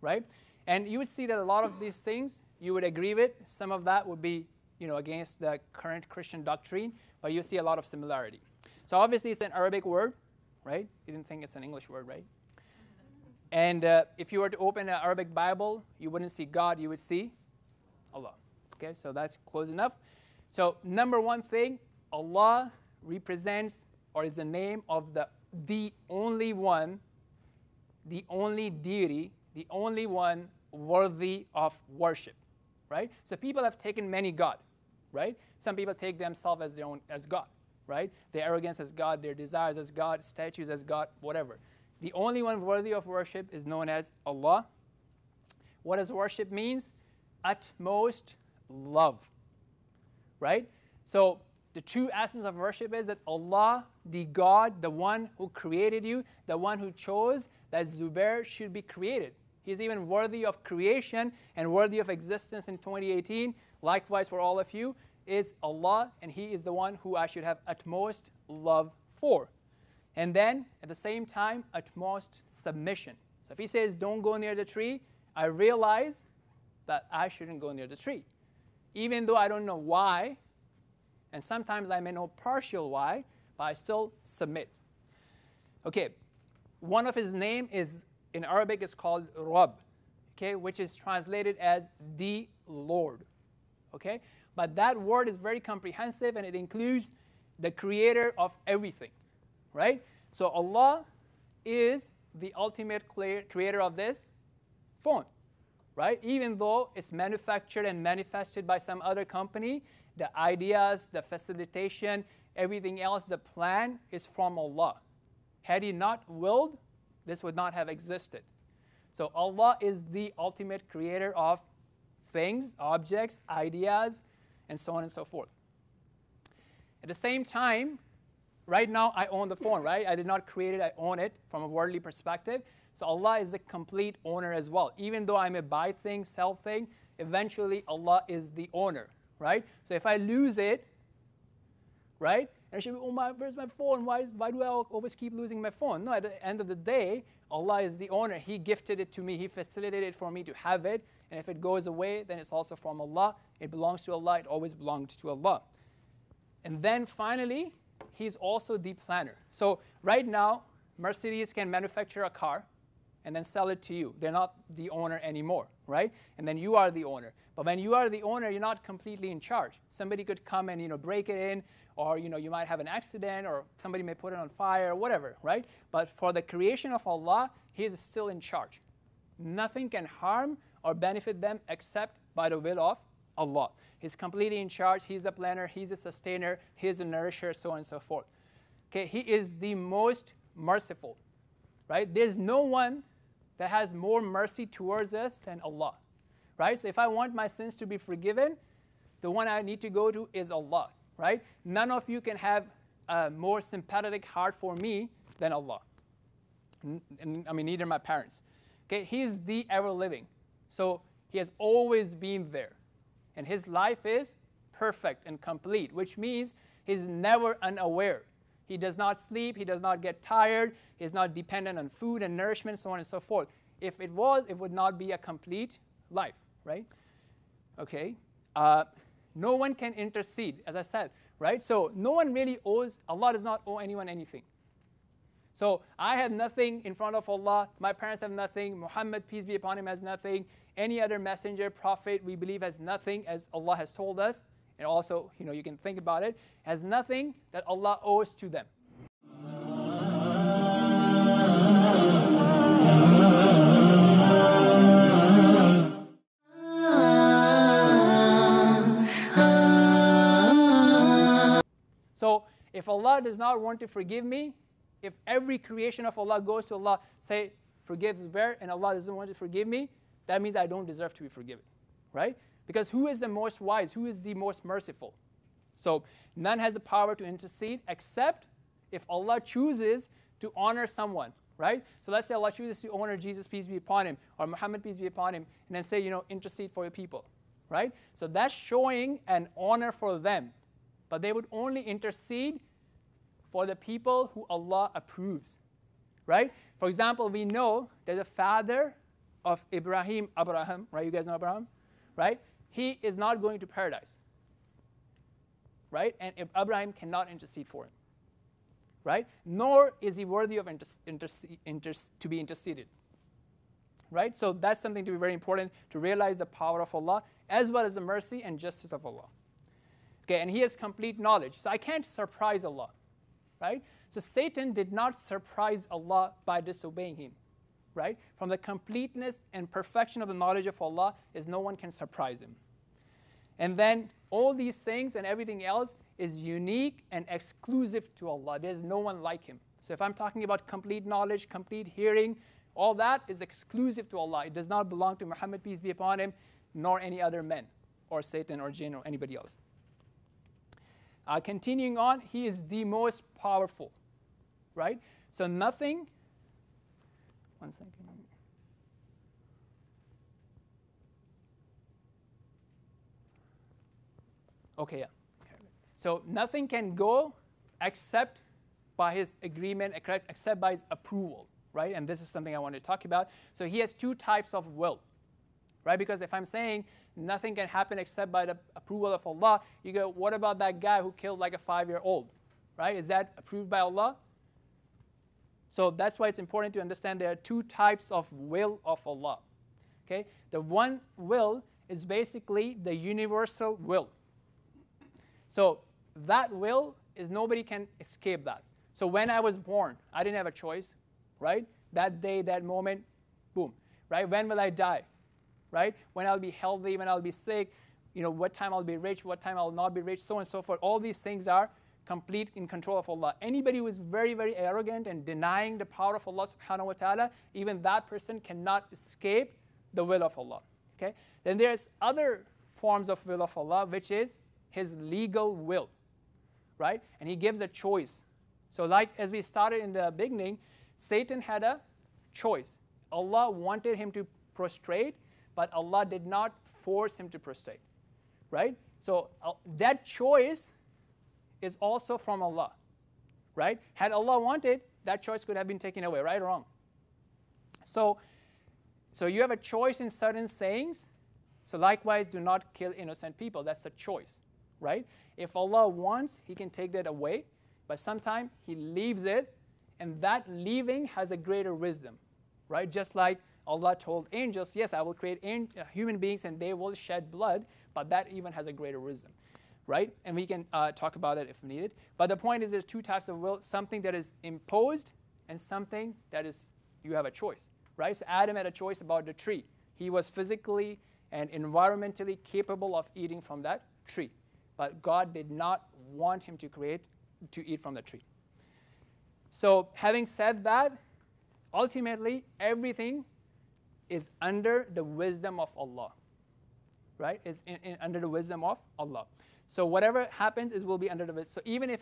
right? And you would see that a lot of these things you would agree with. Some of that would be, you know, against the current Christian doctrine, but you see a lot of similarity. So obviously it's an Arabic word, right? You didn't think it's an English word, right? And uh, if you were to open an Arabic Bible, you wouldn't see God, you would see Allah. Okay, so that's close enough. So number one thing, Allah represents or is the name of the the only one, the only deity, the only one worthy of worship, right? So people have taken many God, right? Some people take themselves as their own as God, right? Their arrogance as God, their desires as God, statues as God, whatever. The only one worthy of worship is known as Allah. What does worship means? Utmost love. Right? So the true essence of worship is that Allah, the God, the one who created you, the one who chose that Zubair should be created. He's even worthy of creation and worthy of existence in 2018. Likewise for all of you is Allah, and He is the one who I should have utmost love for. And then at the same time, utmost submission. So if He says, Don't go near the tree, I realize that I shouldn't go near the tree. Even though I don't know why, and sometimes I may know partial why, but I still submit. Okay, one of his name is in Arabic is called Rabb, okay, which is translated as the Lord. Okay? But that word is very comprehensive and it includes the creator of everything. Right? So Allah is the ultimate creator of this phone. Right? Even though it's manufactured and manifested by some other company, the ideas, the facilitation, everything else, the plan is from Allah. Had He not willed, this would not have existed. So Allah is the ultimate creator of things, objects, ideas, and so on and so forth. At the same time, right now I own the phone, right? I did not create it, I own it from a worldly perspective. So Allah is the complete owner as well. Even though I may buy things, sell things, eventually Allah is the owner, right? So if I lose it, right? And should be, oh my, where's my phone? Why, is, why do I always keep losing my phone? No, at the end of the day, Allah is the owner. He gifted it to me. He facilitated it for me to have it. And if it goes away, then it's also from Allah. It belongs to Allah. It always belonged to Allah. And then finally, He's also the planner. So right now, Mercedes can manufacture a car and then sell it to you. They're not the owner anymore, right? And then you are the owner. But when you are the owner, you're not completely in charge. Somebody could come and you know break it in, or you know you might have an accident, or somebody may put it on fire, or whatever, right? But for the creation of Allah, He is still in charge. Nothing can harm or benefit them except by the will of Allah. He's completely in charge. He's the planner. He's the sustainer. He's the nourisher, so on and so forth. Okay, He is the most merciful, right? There's no one that has more mercy towards us than Allah. Right? So if I want my sins to be forgiven, the one I need to go to is Allah. Right? None of you can have a more sympathetic heart for me than Allah. I mean, neither my parents. Okay, He's the ever living. So He has always been there. And His life is perfect and complete, which means He's never unaware. He does not sleep. He does not get tired. He is not dependent on food and nourishment, so on and so forth. If it was, it would not be a complete life, right? Okay. Uh, no one can intercede, as I said, right? So no one really owes, Allah does not owe anyone anything. So I have nothing in front of Allah. My parents have nothing. Muhammad, peace be upon him, has nothing. Any other messenger, prophet, we believe has nothing, as Allah has told us and also, you know, you can think about it, has nothing that Allah owes to them. Allah does not want to forgive me, if every creation of Allah goes to Allah, say, forgive Zubair, and Allah doesn't want to forgive me, that means I don't deserve to be forgiven, right? Because who is the most wise? Who is the most merciful? So none has the power to intercede except if Allah chooses to honor someone, right? So let's say Allah chooses to honor Jesus, peace be upon him, or Muhammad, peace be upon him, and then say, you know, intercede for your people, right? So that's showing an honor for them. But they would only intercede for the people who Allah approves, right? For example, we know that the father of Ibrahim, Abraham, right? You guys know Abraham, right? He is not going to paradise, right? And Abraham cannot intercede for him, right? Nor is he worthy of to be interceded, right? So that's something to be very important to realize the power of Allah as well as the mercy and justice of Allah. Okay, and he has complete knowledge. So I can't surprise Allah, right? So Satan did not surprise Allah by disobeying him, right? From the completeness and perfection of the knowledge of Allah is no one can surprise him. And then all these things and everything else is unique and exclusive to Allah. There's no one like him. So if I'm talking about complete knowledge, complete hearing, all that is exclusive to Allah. It does not belong to Muhammad, peace be upon him, nor any other men, or Satan, or jinn, or anybody else. Uh, continuing on, he is the most powerful, right? So nothing, one second. Okay, yeah. So nothing can go except by his agreement, except by his approval, right? And this is something I want to talk about. So he has two types of will, right? Because if I'm saying nothing can happen except by the approval of Allah. You go, what about that guy who killed like a five year old? Right? Is that approved by Allah? So that's why it's important to understand there are two types of will of Allah. Okay? The one will is basically the universal will. So that will is nobody can escape that. So when I was born, I didn't have a choice, right? That day, that moment, boom. Right? When will I die? Right? When I'll be healthy, when I'll be sick, you know, what time I'll be rich, what time I'll not be rich, so on and so forth. All these things are complete in control of Allah. Anybody who is very, very arrogant and denying the power of Allah subhanahu wa ta'ala, even that person cannot escape the will of Allah. Okay? Then there's other forms of will of Allah, which is his legal will. Right? And he gives a choice. So, like as we started in the beginning, Satan had a choice. Allah wanted him to prostrate, but Allah did not force him to prostrate. Right? So uh, that choice is also from Allah. Right? Had Allah wanted, that choice could have been taken away, right or wrong? So, so you have a choice in certain sayings. So likewise, do not kill innocent people. That's a choice, right? If Allah wants, He can take that away, but sometimes He leaves it, and that leaving has a greater wisdom, right? Just like Allah told angels, yes, I will create uh, human beings and they will shed blood, but that even has a greater wisdom, right? And we can uh, talk about it if needed. But the point is there's two types of will, something that is imposed and something that is you have a choice, right? So Adam had a choice about the tree. He was physically and environmentally capable of eating from that tree. But God did not want him to create to eat from the tree. So having said that, ultimately everything is under the wisdom of Allah. Right? Is in, in, under the wisdom of Allah. So whatever happens, it will be under the wisdom. So even if